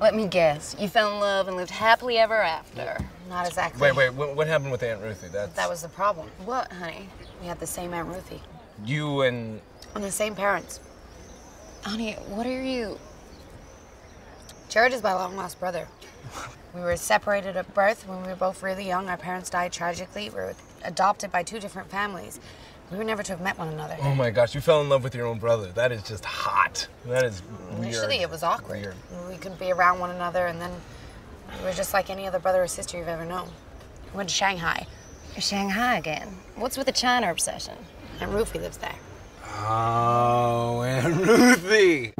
Let me guess. You fell in love and lived happily ever after. Not exactly. Wait, wait. What, what happened with Aunt Ruthie? That's That was the problem. What, honey? We had the same Aunt Ruthie. you and And the same parents. Honey, what are you? Jared is my long lost brother. We were separated at birth when we were both really young. Our parents died tragically. We were adopted by two different families. We were never to have met one another. oh my gosh, you fell in love with your own brother. That is just hot. That is weird. Initially, it was awkward. Weird. We couldn't be around one another, and then we were just like any other brother or sister you've ever known. We went to Shanghai, Shanghai again. What's with the China obsession? and Ruthie lives there. Oh, and Ruthie.